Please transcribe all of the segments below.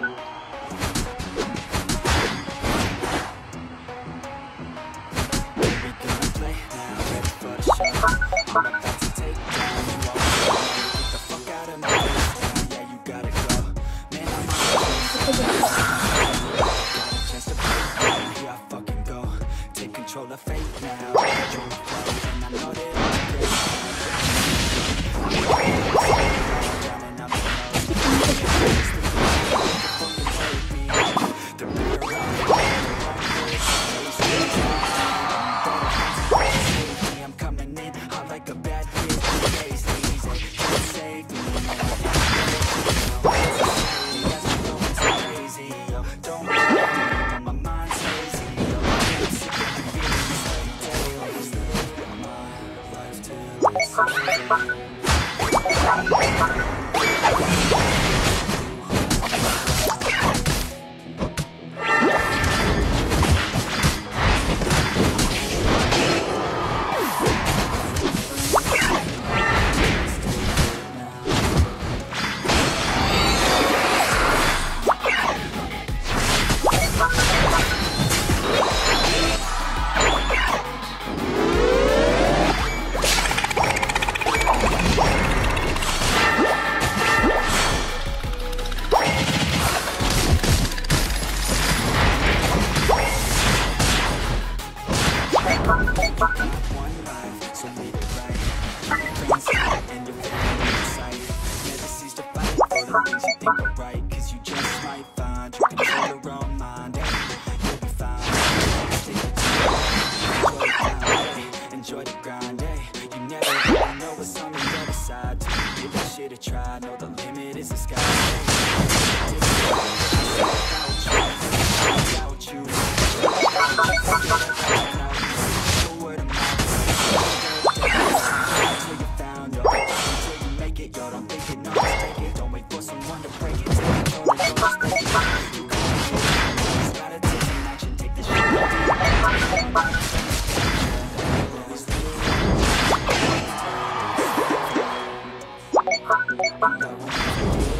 you Things you think right Cause you just might find you control your own mind And you'll be fine. Stick to enjoy the grind, eh? You never really know what's on the other side. Give that shit a try, know the limit is the sky eh? Tá.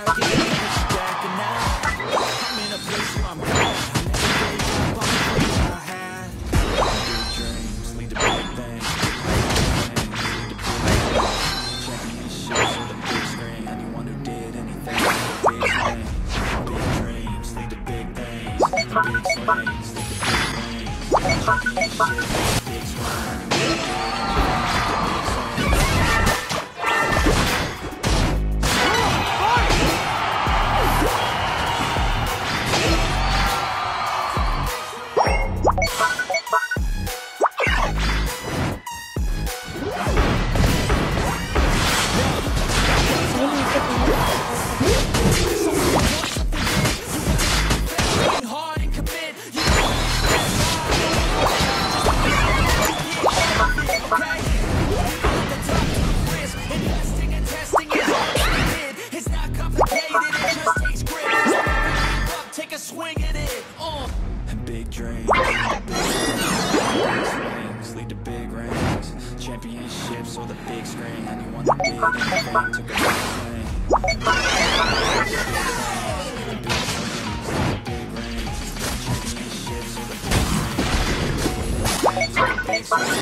things. Big dreams, lead to big rings. Championships or the big screen. Big swing.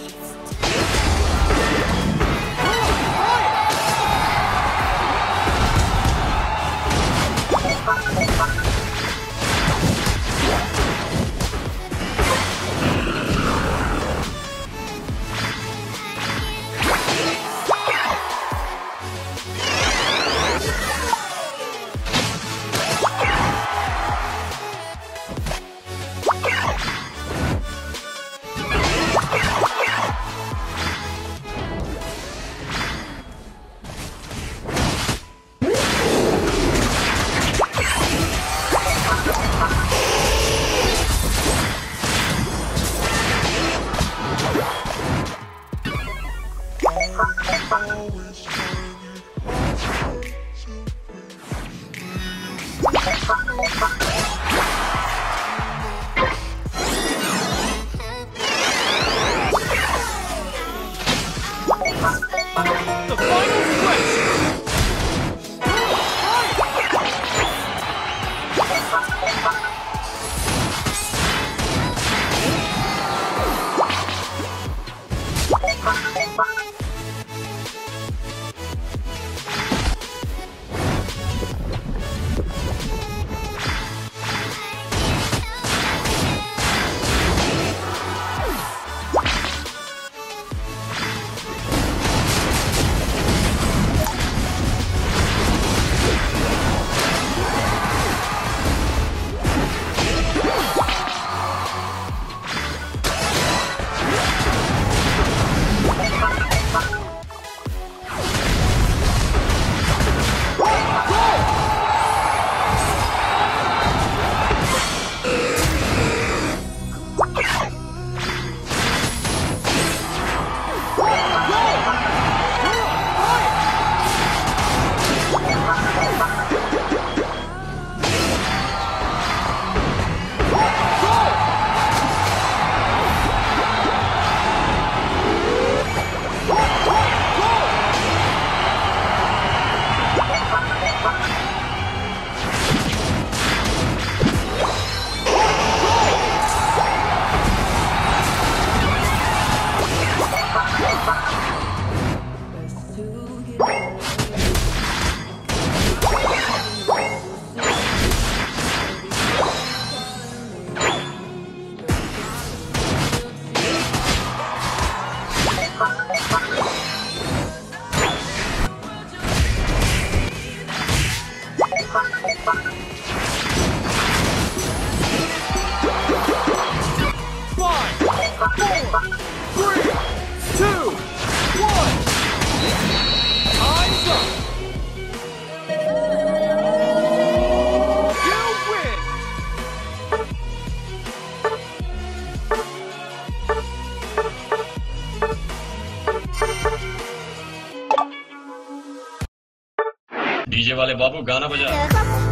Yeah. The final वाले बाबू गाना बजा.